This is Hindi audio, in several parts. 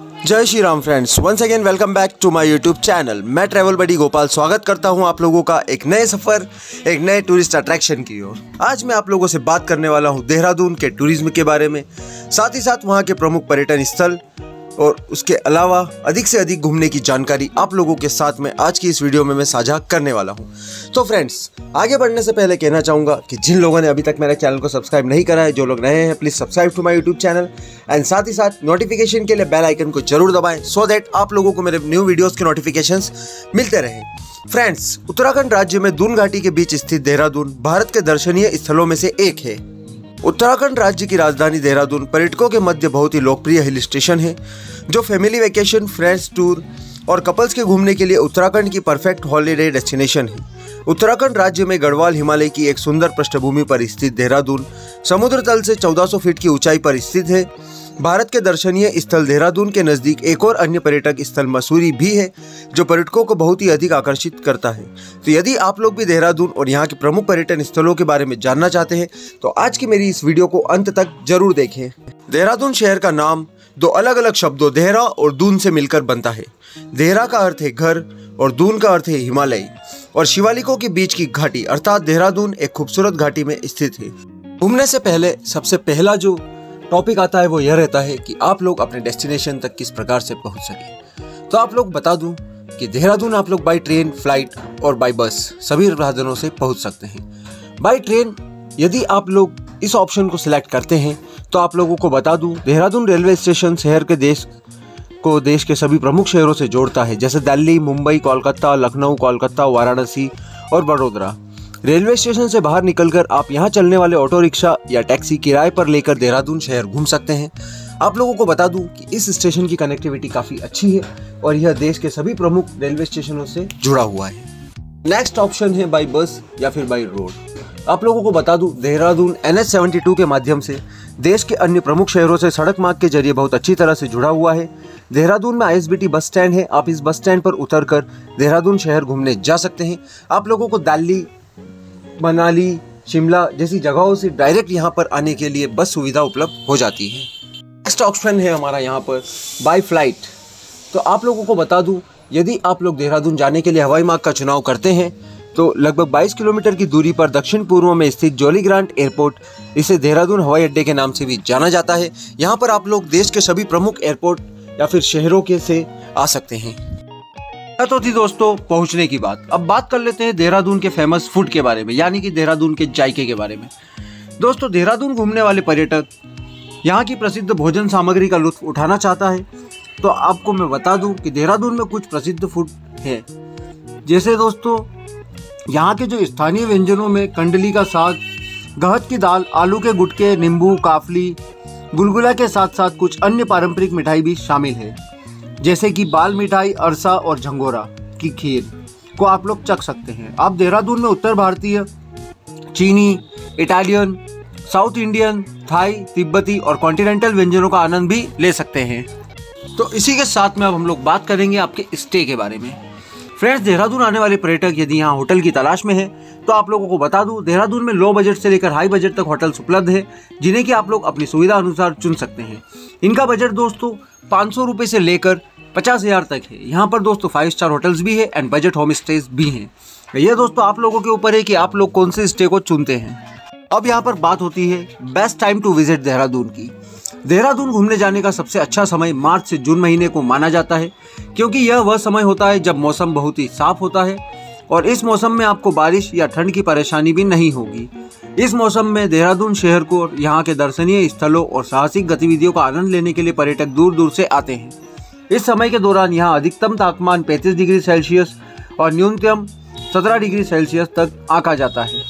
जय Shri Ram friends once again welcome back to my YouTube channel मैं ट्रेवल बडी गोपाल, स्वागत करता हूँ आप लोगों का एक नए सफ़र, एक नए टूरिस्ट अट्रैक्शन की ओर। आज मैं आप लोगों से बात करने वाला हूँ देहरादून के टूरिज़्म के बारे में, साथ ही साथ वहाँ के प्रमुख पर्यटन स्थल और उसके अलावा अधिक से अधिक घूमने की जानकारी आप लोगों के साथ में आज की इस वीडियो में मैं साझा करने वाला हूँ। तो फ्रेंड्स आगे बढ़ने से पहले कहना चाहूँगा कि जिन लोगों ने अभी तक मेरे चैनल को सब्सक्राइब नहीं करा है, जो लोग नए हैं please subscribe to my YouTube channel and साथ ही साथ नोटिफिकेशन के लिए बेल आइकन को ज़रूर दबाएँ सो दैट आप लोगों को मेरे न्यू वीडियोज़ के नोटिफिकेशन मिलते रहें। फ्रेंड्स उत्तराखंड राज्य में दून घाटी के बीच स्थित देहरादून, भारत के दर्शनीय स्थलों में से एक है। उत्तराखंड राज्य की राजधानी देहरादून पर्यटकों के मध्य बहुत ही लोकप्रिय हिल स्टेशन है, जो फैमिली वेकेशन, फ्रेंड्स टूर और कपल्स के घूमने के लिए उत्तराखंड की परफेक्ट हॉलीडे डेस्टिनेशन है। उत्तराखंड राज्य में गढ़वाल हिमालय की एक सुंदर पृष्ठभूमि पर स्थित देहरादून समुद्र तल से 1400 फीट की ऊंचाई पर स्थित है। भारत के दर्शनीय स्थल देहरादून के नज़दीक एक और अन्य पर्यटक स्थल मसूरी भी है, जो पर्यटकों को बहुत ही अधिक आकर्षित करता है। तो यदि आप लोग भी देहरादून और यहाँ के प्रमुख पर्यटन स्थलों के बारे में जानना चाहते हैं तो आज की मेरी इस वीडियो को अंत तक ज़रूर देखें। देहरादून शहर का नाम दो अलग अलग शब्दों देहरा और दून से मिलकर बनता है। देहरा का अर्थ है घर और दून का अर्थ है हिमालय। और शिवालिकों के बीच की घाटी, अर्थात देहरादून एक खूबसूरत घाटी में स्थित है। घूमने से पहले सबसे पहला जो टॉपिक आता है, वो यह रहता है कि आप लोग अपने डेस्टिनेशन तक किस प्रकार से पहुँच सके। तो आप लोग बता दूँ कि देहरादून आप लोग बाई ट्रेन फ़्लाइट और बाई बस सभी साधनों से पहुँच सकते हैं। बाई ट्रेन यदि आप लोग इस ऑप्शन को सिलेक्ट करते हैं तो आप लोगों को बता दूँ, देहरादून रेलवे स्टेशन शहर के देश को देश के सभी प्रमुख शहरों से जोड़ता है, जैसे दिल्ली, मुंबई, कोलकाता, लखनऊ, कोलकाता, वाराणसी और बड़ोदरा रेलवे स्टेशन से बाहर निकलकर आप यहाँ चलने वाले ऑटो रिक्शा या टैक्सी किराए पर लेकर देहरादून शहर घूम सकते हैं। आप लोगों को बता दूँ कि इस स्टेशन की कनेक्टिविटी काफ़ी अच्छी है और यह देश के सभी प्रमुख रेलवे स्टेशनों से जुड़ा हुआ है। नेक्स्ट ऑप्शन है बाई बस या फिर बाई रोड आप लोगों को बता दूँ, देहरादून एन एच के माध्यम से देश के अन्य प्रमुख शहरों से सड़क मार्ग के ज़रिए बहुत अच्छी तरह से जुड़ा हुआ है। देहरादून में ISBT बस स्टैंड है। आप इस बस स्टैंड पर उतरकर देहरादून शहर घूमने जा सकते हैं। आप लोगों को दिल्ली मनाली, शिमला जैसी जगहों से डायरेक्ट यहाँ पर आने के लिए बस सुविधा उपलब्ध हो जाती है। नेक्स्ट ऑप्शन है हमारा यहाँ पर। बाई फ़्लाइट तो आप लोगों को बता दूँ, यदि आप लोग देहरादून जाने के लिए हवाई मार्ग का चुनाव करते हैं तो लगभग 22 किलोमीटर की दूरी पर दक्षिण पूर्व में स्थित जोली ग्रांट एयरपोर्ट इसे देहरादून हवाई अड्डे के नाम से भी जाना जाता है। यहाँ पर आप लोग देश के सभी प्रमुख एयरपोर्ट या फिर शहरों के से आ सकते हैं। तो थी दोस्तों, पहुँचने की बात। अब बात कर लेते हैं देहरादून के फ़ेमस फ़ूड के बारे में, यानी कि देहरादून के जायके के बारे में। दोस्तों, देहरादून घूमने वाले पर्यटक, यहाँ की प्रसिद्ध भोजन सामग्री का लुत्फ उठाना चाहता है। तो आपको मैं बता दूँ कि देहरादून में कुछ प्रसिद्ध फ़ूड है। जैसे दोस्तों, यहाँ के जो स्थानीय व्यंजनों में कंडली का साग गहत की दाल, आलू के गुटके, नींबू, काफली, गुलगुला के साथ साथ कुछ अन्य पारंपरिक मिठाई भी शामिल है। जैसे कि बाल मिठाई, अरसा और झंगोरा की खीर को आप लोग चख सकते हैं। आप देहरादून में उत्तर भारतीय, चीनी, इटालियन, साउथ इंडियन, थाई, तिब्बती और कॉन्टिनेंटल व्यंजनों का आनंद भी ले सकते हैं। तो इसी के साथ में अब हम लोग बात करेंगे आपके स्टे के बारे में। फ्रेंड्स, देहरादून आने वाले पर्यटक यदि यहाँ होटल की तलाश में है तो आप लोगों को बता दूँ, देहरादून में लो बजट से लेकर हाई बजट तक होटल्स उपलब्ध है, जिन्हें कि आप लोग अपनी सुविधा अनुसार चुन सकते हैं। इनका बजट दोस्तों, पाँच सौ से लेकर पचास हज़ार तक है। यहाँ पर दोस्तों फाइव स्टार होटल्स भी है एंड बजट होम स्टेज भी हैं। ये दोस्तों आप लोगों के ऊपर है कि आप लोग कौन से स्टे को चुनते हैं। अब यहाँ पर बात होती है best time to visit Dehradun की। देहरादून घूमने जाने का सबसे अच्छा समय मार्च से जून महीने को माना जाता है, क्योंकि यह वह समय होता है जब मौसम बहुत ही साफ़ होता है और इस मौसम में आपको बारिश या ठंड की परेशानी भी नहीं होगी। इस मौसम में देहरादून शहर को यहाँ के दर्शनीय स्थलों और साहसिक गतिविधियों का आनंद लेने के लिए पर्यटक दूर दूर से आते हैं। इस समय के दौरान यहाँ अधिकतम तापमान 35 डिग्री सेल्सियस और न्यूनतम 17 डिग्री सेल्सियस तक आका जाता है।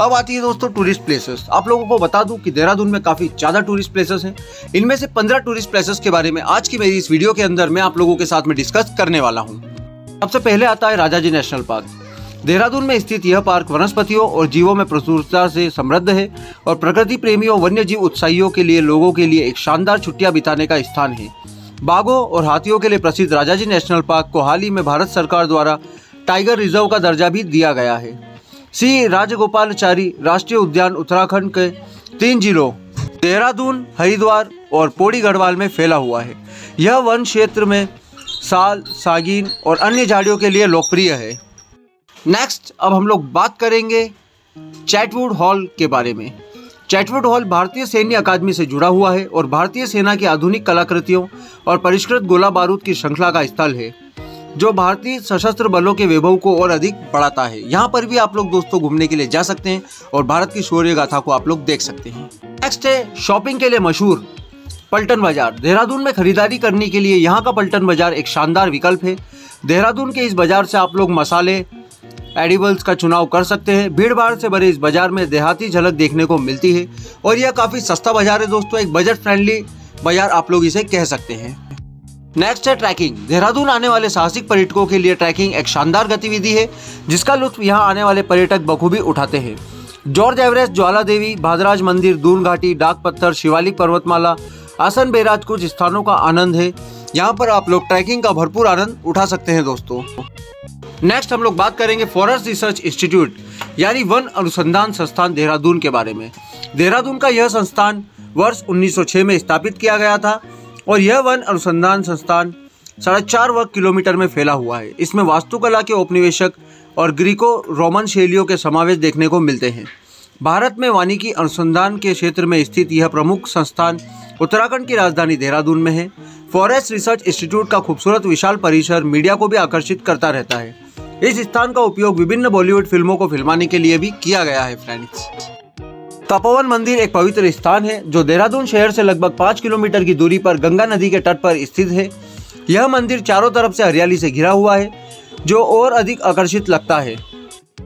अब आती है दोस्तों टूरिस्ट प्लेसेस। आप लोगों को बता दूँ कि देहरादून में काफ़ी ज़्यादा टूरिस्ट प्लेसेस हैं। इनमें से 15 टूरिस्ट प्लेसेस के बारे में आज की मेरी इस वीडियो के अंदर मैं आप लोगों के साथ में डिस्कस करने वाला हूँ। सबसे पहले आता है Rajaji national park. Dehradun में स्थित यह पार्क वनस्पतियों और जीवों में प्रचुरता से समृद्ध है और प्रकृति प्रेमियों वन्य जीव उत्साहियों के लिए, लोगों के लिए एक शानदार छुट्टियाँ बिताने का स्थान है। बाघों और हाथियों के लिए प्रसिद्ध राजाजी नेशनल पार्क को हाल ही में भारत सरकार द्वारा टाइगर रिज़र्व का दर्जा भी दिया गया है। श्री राजगोपालचारी राष्ट्रीय उद्यान उत्तराखंड के तीन जिलों, देहरादून, हरिद्वार और पौड़ी गढ़वाल में फैला हुआ है। यह वन क्षेत्र में साल, सागीन और अन्य झाड़ियों के लिए लोकप्रिय है। नेक्स्ट अब हम लोग बात करेंगे चैटवुड हॉल के बारे में। चैटवुड हॉल भारतीय सैन्य अकादमी से जुड़ा हुआ है और भारतीय सेना की आधुनिक कलाकृतियों और परिष्कृत गोला बारूद की श्रृंखला का स्थल है, जो भारतीय सशस्त्र बलों के वैभव को और अधिक बढ़ाता है। यहाँ पर भी आप लोग दोस्तों घूमने के लिए जा सकते हैं और भारत की शौर्य गाथा को आप लोग देख सकते हैं। नेक्स्ट है शॉपिंग के लिए मशहूर पल्टन बाज़ार। देहरादून में खरीदारी करने के लिए यहाँ का पल्टन बाज़ार एक शानदार विकल्प है। देहरादून के इस बाज़ार से आप लोग मसाले एडिबल्स का चुनाव कर सकते हैं। भीड़ भाड़ से भरे इस बाज़ार में देहाती झलक देखने को मिलती है। और यह काफ़ी सस्ता बाज़ार है दोस्तों, एक बजट फ्रेंडली बाज़ार आप लोग इसे कह सकते हैं। नेक्स्ट है ट्रैकिंग देहरादून आने वाले साहसिक पर्यटकों के लिए ट्रैकिंग एक शानदार गतिविधि है, जिसका लुत्फ यहाँ आने वाले पर्यटक बखूबी उठाते हैं। जॉर्ज एवरेस्ट ज्वाला देवी भादराज मंदिर दून घाटी डाक पत्थर, शिवालिक पर्वतमाला, आसन बेराज कुछ स्थानों का आनंद है। यहाँ पर आप लोग ट्रैकिंग का भरपूर आनंद उठा सकते हैं दोस्तों। नेक्स्ट हम लोग बात करेंगे फॉरेस्ट रिसर्च इंस्टीट्यूट यानी वन अनुसंधान संस्थान देहरादून के बारे में। देहरादून का यह संस्थान वर्ष 1906 में स्थापित किया गया था और यह वन अनुसंधान संस्थान साढ़े चार वर्ग किलोमीटर में फैला हुआ है। इसमें वास्तुकला के उपनिवेशक और ग्रीको रोमन शैलियों के समावेश देखने को मिलते हैं। भारत में वानिकी अनुसंधान के क्षेत्र में स्थित यह प्रमुख संस्थान उत्तराखंड की राजधानी देहरादून में है। फॉरेस्ट रिसर्च इंस्टीट्यूट का खूबसूरत विशाल परिसर मीडिया को भी आकर्षित करता रहता है। इस स्थान का उपयोग विभिन्न बॉलीवुड फ़िल्मों को फिल्माने के लिए भी किया गया है फ्रेंड्स तपोवन मंदिर एक पवित्र स्थान है, जो देहरादून शहर से लगभग पाँच किलोमीटर की दूरी पर गंगा नदी के तट पर स्थित है। यह मंदिर चारों तरफ़ से हरियाली से घिरा हुआ है, जो और अधिक आकर्षित लगता है।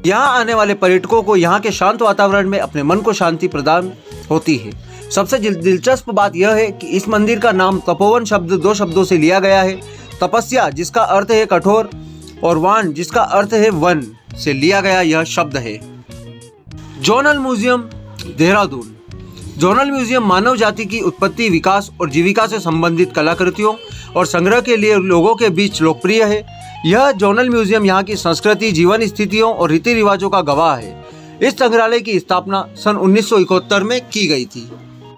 यहाँ आने वाले पर्यटकों को यहाँ के शांत वातावरण में अपने मन को शांति प्रदान होती है। सबसे दिलचस्प बात यह है कि इस मंदिर का नाम तपोवन शब्द दो शब्दों से लिया गया है। तपस्या, जिसका अर्थ है कठोर और वान, जिसका अर्थ है वन, से लिया गया यह शब्द है। Zonal museum, Dehradun. Zonal museum मानव जाति की उत्पत्ति, विकास और जीविका से संबंधित कलाकृतियों और संग्रह के लिए लोगों के बीच लोकप्रिय है। यह जोनल म्यूज़ियम यहाँ की संस्कृति, जीवन स्थितियों और रीति रिवाजों का गवाह है। इस संग्रहालय की स्थापना सन उन्नीस सौ इकहत्तर में की गई थी।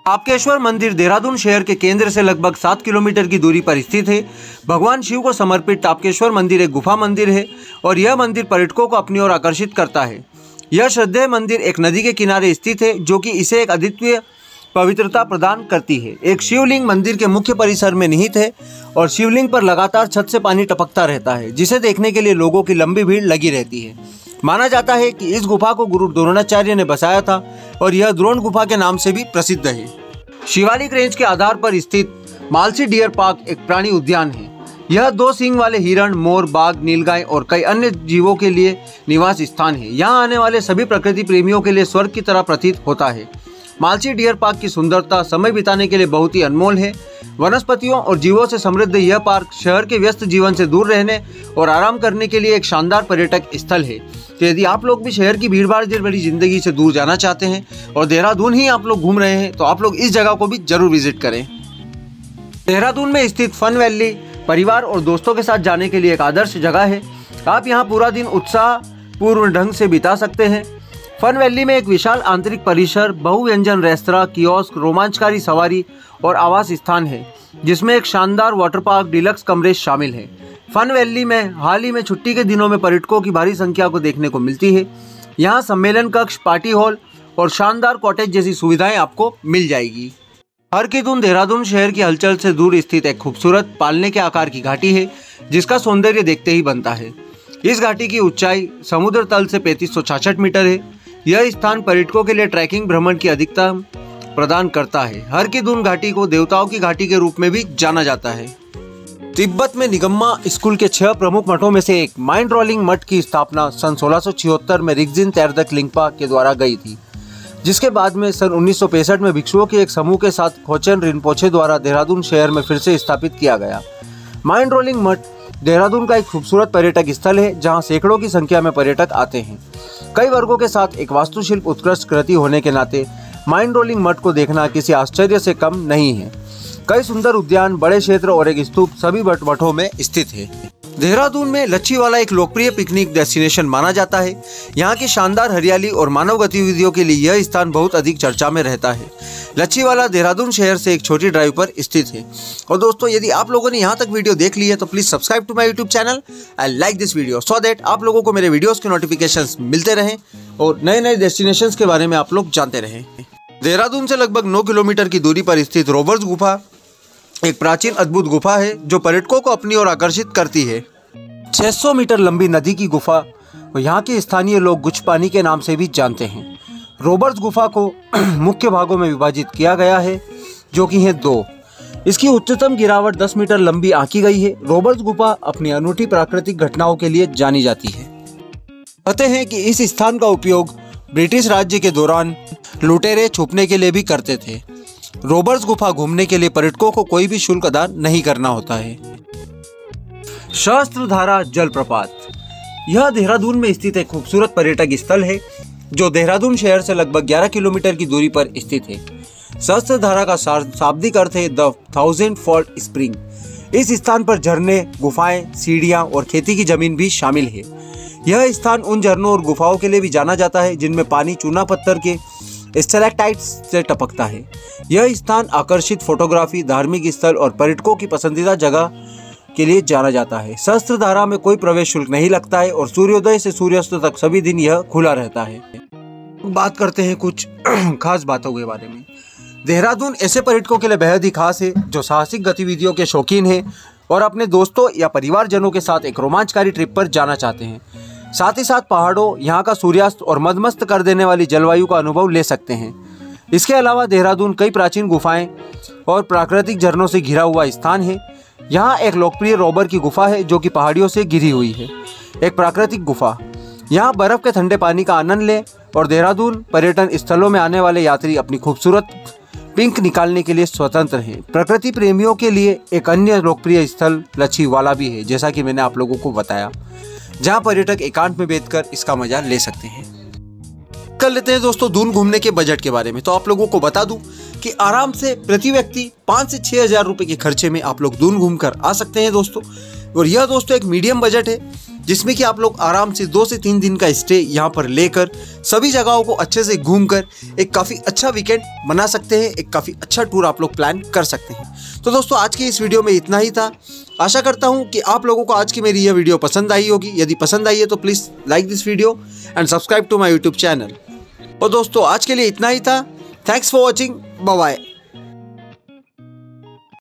आपकेश्वर मंदिर देहरादून शहर के केंद्र से लगभग सात किलोमीटर की दूरी पर स्थित है। भगवान शिव को समर्पित टापकेश्वर मंदिर एक गुफा मंदिर है और यह मंदिर पर्यटकों को अपनी ओर आकर्षित करता है। यह श्रद्धेय मंदिर एक नदी के किनारे स्थित है, जो कि इसे एक अद्वितीय पवित्रता प्रदान करती है। एक शिवलिंग मंदिर के मुख्य परिसर में निहित है और शिवलिंग पर लगातार छत से पानी टपकता रहता है, जिसे देखने के लिए लोगों की लंबी भीड़ लगी रहती है। माना जाता है कि इस गुफा को गुरु द्रोणाचार्य ने बसाया था और यह द्रोण गुफा के नाम से भी प्रसिद्ध है। शिवालिक रेंज के आधार पर स्थित मालसी डियर पार्क एक प्राणी उद्यान है। यह दो सिंह वाले हिरण, मोर, बाघ, नीलगाय और कई अन्य जीवों के लिए निवास स्थान है। यहाँ आने वाले सभी प्रकृति प्रेमियों के लिए स्वर्ग की तरह प्रतीत होता है। मालसी डियर पार्क की सुंदरता समय बिताने के लिए बहुत ही अनमोल है। वनस्पतियों और जीवों से समृद्ध यह पार्क शहर के व्यस्त जीवन से दूर रहने और आराम करने के लिए एक शानदार पर्यटक स्थल है। तो यदि आप लोग भी शहर की भीड़ भाड़ भरी ज़िंदगी से दूर जाना चाहते हैं और देहरादून ही आप लोग घूम रहे हैं तो आप लोग इस जगह को भी ज़रूर विज़िट करें। देहरादून में स्थित फन वैली परिवार और दोस्तों के साथ जाने के लिए एक आदर्श जगह है। आप यहाँ पूरा दिन उत्साह, पूर्ण ढंग से बिता सकते हैं। फन वैली में एक विशाल आंतरिक परिसर, बहुव्यंजन रेस्तरा, कियोस्क, रोमांचकारी सवारी और आवास स्थान है, जिसमें एक शानदार वाटर पार्क, डिलक्स कमरे शामिल है। फन वैली में हाल ही में छुट्टी के दिनों में पर्यटकों की भारी संख्या को देखने को मिलती है। यहाँ सम्मेलन कक्ष, पार्टी हॉल और शानदार कॉटेज जैसी सुविधाएँ आपको मिल जाएगी। हर की धुन देहरादून शहर की हलचल से दूर स्थित एक खूबसूरत पालने के आकार की घाटी है, जिसका सौंदर्य देखते ही बनता है। इस घाटी की ऊंचाई समुद्र तल से पैंतीस मीटर है। यह स्थान पर्यटकों के लिए ट्रैकिंग भ्रमण की अधिकता प्रदान करता है। हर की धुन घाटी को देवताओं की घाटी के रूप में भी जाना जाता है। तिब्बत में निगम्मा स्कूल के छह प्रमुख मठों में से एक, माइंड रोलिंग मठ की स्थापना सन सोलह में रिगजिन तैरदक लिंगपा के द्वारा गई थी, जिसके बाद में सन उन्नीस सौ पैंसठ में भिक्षुओं के एक समूह के साथ खोचन रिनपोछे द्वारा देहरादून शहर में फिर से स्थापित किया गया। माइंड रोलिंग मठ देहरादून का एक खूबसूरत पर्यटक स्थल है, जहाँ सैकड़ों की संख्या में पर्यटक आते हैं। कई वर्गों के साथ एक वास्तुशिल्प उत्कृष्ट कृति होने के नाते माइंड रोलिंग मठ को देखना किसी आश्चर्य से कम नहीं है। कई सुंदर उद्यान, बड़े क्षेत्र और एक स्तूप सभी मठों में स्थित है। देहरादून में लच्छीवाला एक लोकप्रिय पिकनिक डेस्टिनेशन माना जाता है। यहाँ की शानदार हरियाली और मानव गतिविधियों के लिए यह स्थान बहुत अधिक चर्चा में रहता है। लच्छीवाला देहरादून शहर से एक छोटी ड्राइव पर स्थित है। और दोस्तों, यदि आप लोगों ने यहाँ तक वीडियो देख ली है तो please subscribe to my YouTube channel I like this video so that आप लोगों को मेरे वीडियोज़ के नोटिफिकेशन मिलते रहें और नए नए डेस्टिनेशन के बारे में आप लोग जानते रहें। देहरादून से लगभग नौ किलोमीटर की दूरी पर स्थित रोबर्स गुफा एक प्राचीन अद्भुत गुफा है, जो पर्यटकों को अपनी ओर आकर्षित करती है। 600 मीटर लंबी नदी की गुफा यहाँ के स्थानीय लोग गुच पानी के नाम से भी जानते हैं। रोबर्ट्स गुफा को मुख्य भागों में विभाजित किया गया है, जो कि है दो। इसकी उच्चतम गिरावट 10 मीटर लंबी आंकी गई है। रोबर्ट्स गुफा अपनी अनूठी प्राकृतिक घटनाओं के लिए जानी जाती है। कहते हैं कि इस स्थान का उपयोग ब्रिटिश राज्य के दौरान लुटेरे छुपने के लिए भी करते थे। रोबर्ट्स गुफा घूमने के लिए पर्यटकों को कोई भी शुल्क अदा नहीं करना होता है। शस्त्रधारा जलप्रपात। यह देहरादून में स्थित एक खूबसूरत पर्यटक स्थल है, जो देहरादून शहर से लगभग 11 किलोमीटर की दूरी पर स्थित है। शस्त्रधारा का शाब्दिक अर्थ है द थाउज़ेंड फॉल्ट स्प्रिंग। इस स्थान पर झरने, गुफाएँ, सीढ़ियाँ और खेती की ज़मीन भी शामिल है। यह स्थान उन झरनों और गुफाओं के लिए भी जाना जाता है, जिनमें पानी चूना पत्थर के स्टेलेक्टाइट्स से टपकता है। यह स्थान आकर्षित फोटोग्राफी, धार्मिक स्थल और पर्यटकों की पसंदीदा जगह के लिए जाना जाता है। शस्त्र धारा में कोई प्रवेश शुल्क नहीं लगता है और सूर्योदय से सूर्यास्त तक सभी दिन यह खुला रहता है। बात करते हैं कुछ खास बातों के बारे में। देहरादून ऐसे पर्यटकों के लिए बेहद ही खास है, जो साहसिक गतिविधियों के शौकीन हैं और अपने दोस्तों या परिवारजनों के साथ एक रोमांचकारी ट्रिप पर जाना चाहते हैं। साथ ही साथ पहाड़ों, यहाँ का सूर्यास्त और मदमस्त कर देने वाली जलवायु का अनुभव ले सकते हैं। इसके अलावा देहरादून कई प्राचीन गुफाएँ और प्राकृतिक झरनों से घिरा हुआ स्थान है। यहाँ एक लोकप्रिय रोबर की गुफा है जो कि पहाड़ियों से घिरी हुई है। एक प्राकृतिक गुफा। यहाँ बर्फ़ के ठंडे पानी का आनंद लें और देहरादून पर्यटन स्थलों में आने वाले यात्री अपनी खूबसूरत पिंक निकालने के लिए स्वतंत्र हैं। प्रकृति प्रेमियों के लिए एक अन्य लोकप्रिय स्थल लच्छी वाला भी है, जैसा कि मैंने आप लोगों को बताया। जहाँ पर्यटक एकांत में बैठकर इसका मज़ा ले सकते हैं। कर लेते हैं दोस्तों दून घूमने के बजट के बारे में। तो आप लोगों को बता दूँ कि आराम से प्रति व्यक्ति पाँच से छः हज़ार रुपये के खर्चे में आप लोग दून घूम कर आ सकते हैं दोस्तों। और यह दोस्तों एक मीडियम बजट है। जिसमें कि आप लोग आराम से दो से तीन दिन का स्टे यहाँ पर लेकर सभी जगहों को अच्छे से घूमकर एक काफ़ी अच्छा वीकेंड बना सकते हैं, एक काफ़ी अच्छा टूर आप लोग प्लान कर सकते हैं। तो दोस्तों, आज की इस वीडियो में इतना ही था। आशा करता हूँ कि आप लोगों को आज की मेरी यह वीडियो पसंद आई होगी। यदि पसंद आई है तो please like this video and subscribe to my YouTube channel और दोस्तों, आज के लिए इतना ही था। Thanks for watching bye